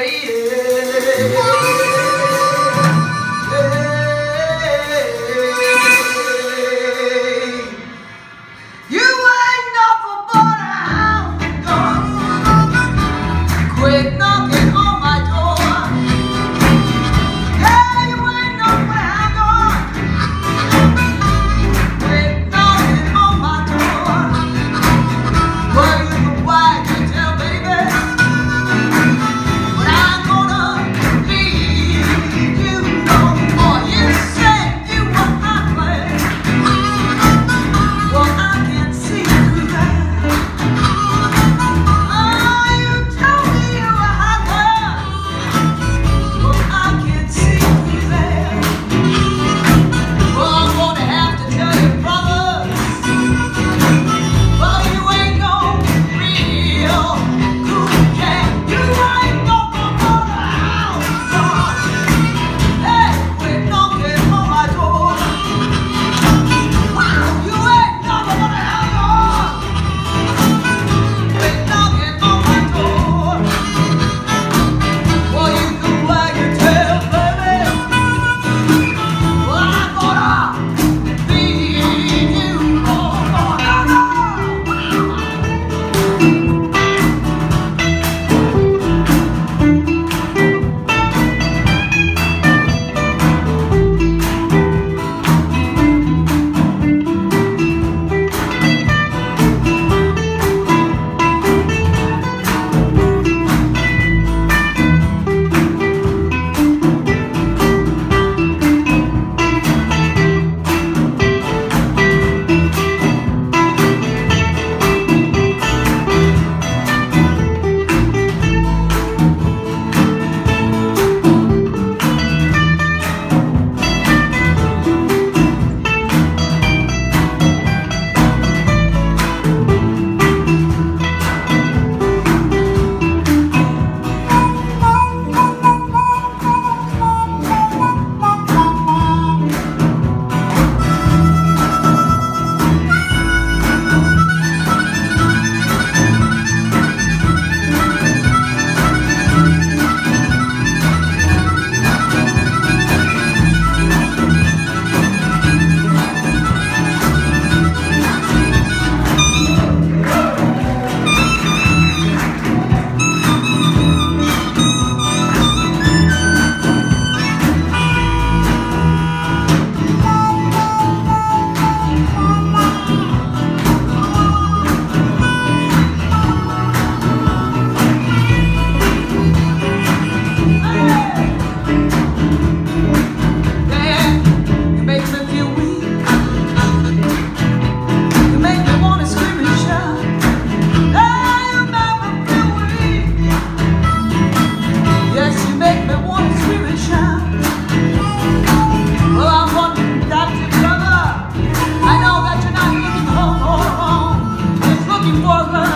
I for love.